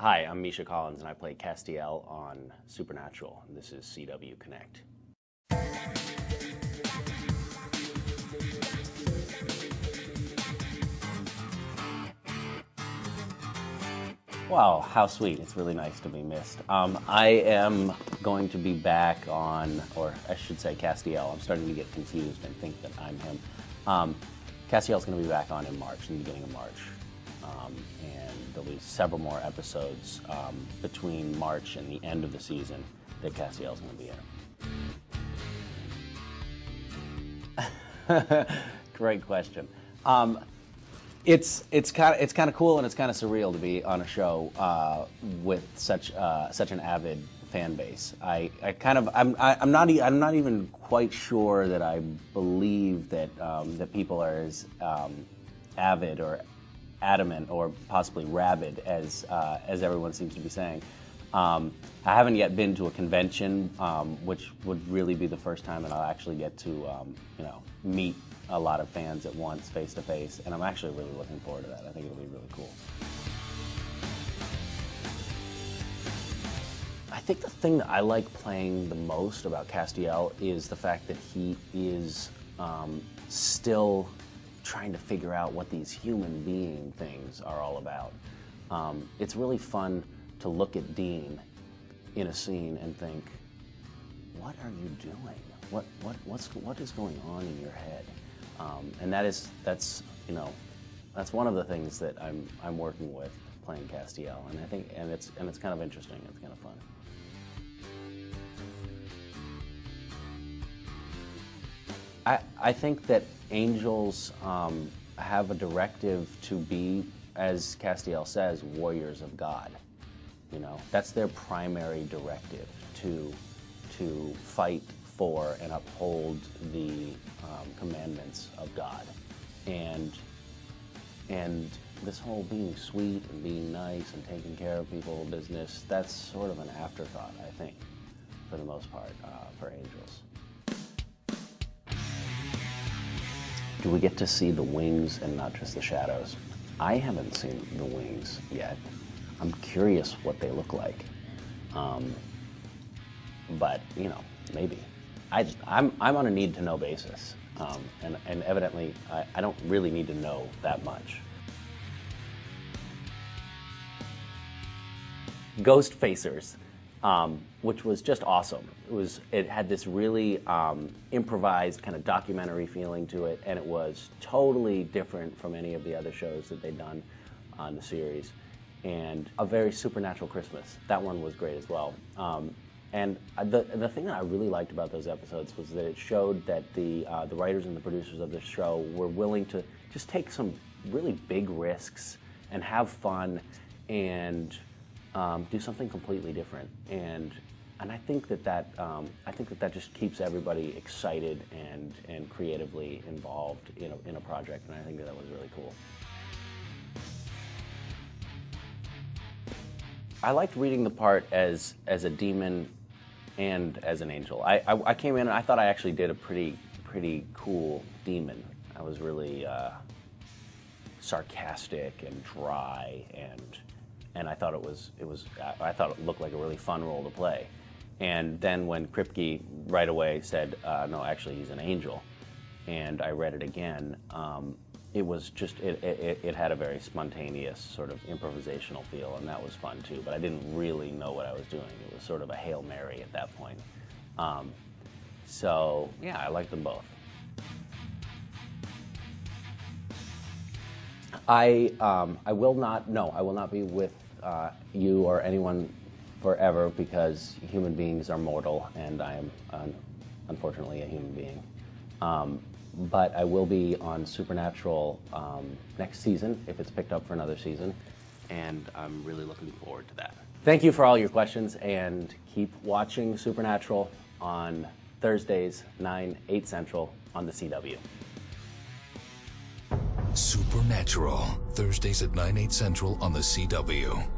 Hi, I'm Misha Collins, and I play Castiel on Supernatural. This is CW Connect. Wow, how sweet. It's really nice to be missed. Um, I am going to be back on, or I should say Castiel. I'm starting to get confused and think that I'm him. Um, Castiel's going to be back on in March, in the beginning of March. Um, and there'll be several more episodes um, between March and the end of the season that Castiel's going to be in. Great question. Um, it's it's kind of it's kind of cool and it's kind of surreal to be on a show uh, with such uh, such an avid fan base. I, I kind of I'm I, am i am not e- I'm not even quite sure that I believe that um, that people are as um, avid or adamant or possibly rabid as uh, as everyone seems to be saying. Um, I haven't yet been to a convention, um, which would really be the first time that I'll actually get to um, you know meet a lot of fans at once, face to face, and I'm actually really looking forward to that. I think it'll be really cool. I think the thing that I like playing the most about Castiel is the fact that he is um, still trying to figure out what these human being things are all about. Um, it's really fun to look at Dean in a scene and think, what are you doing? What, what, what's, what is going on in your head? Um, and that is that's you know that's one of the things that I'm I'm working with playing Castiel, and I think and it's and it's kind of interesting. It's kind of fun. I I think that angels um, have a directive to be, as Castiel says, warriors of God. You know that's their primary directive to to fight for and uphold the um, commandments of God. And and this whole being sweet and being nice and taking care of people business, that's sort of an afterthought, I think, for the most part, uh, for angels. Do we get to see the wings and not just the shadows? I haven't seen the wings yet. I'm curious what they look like. Um, but, you know, maybe. I just, I'm, I'm on a need to know basis. Um, and, and evidently, I, I don't really need to know that much. Ghostfacers, um, which was just awesome. It was it had this really um, improvised kind of documentary feeling to it, and it was totally different from any of the other shows that they'd done on the series. And a very supernatural Christmas. That one was great as well. Um, and the, the thing that I really liked about those episodes was that it showed that the, uh, the writers and the producers of the show were willing to just take some really big risks and have fun and um, do something completely different. And, and I think that that, um, I think that that just keeps everybody excited and, and creatively involved in a, in a project. And I think that, that was really cool. I liked reading the part as as a demon and as an angel. I, I, I, came in and I thought I actually did a pretty pretty cool demon. I was really uh, sarcastic and dry and and I thought it was it was I thought it looked like a really fun role to play. And then when Kripke right away said, uh, "No, actually, he's an angel," and I read it again, um, it was just it, it, it, had a very spontaneous sort of improvisational feel and that was fun too. But i didn't really know what i was doing. It was sort of a hail mary at that point. Um, so yeah. I liked them both i um, i will not no i will not be with uh, you or anyone forever because human beings are mortal and i am unfortunately a human being um, but I will be on Supernatural um, next season if it's picked up for another season, and I'm really looking forward to that. Thank you for all your questions, and keep watching Supernatural on Thursdays, 9, 8 Central on the CW. Supernatural, Thursdays at 9, 8 Central on the CW.